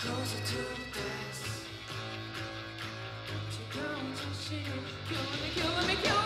closer to the dance. You're going to kill me, kill me, kill me.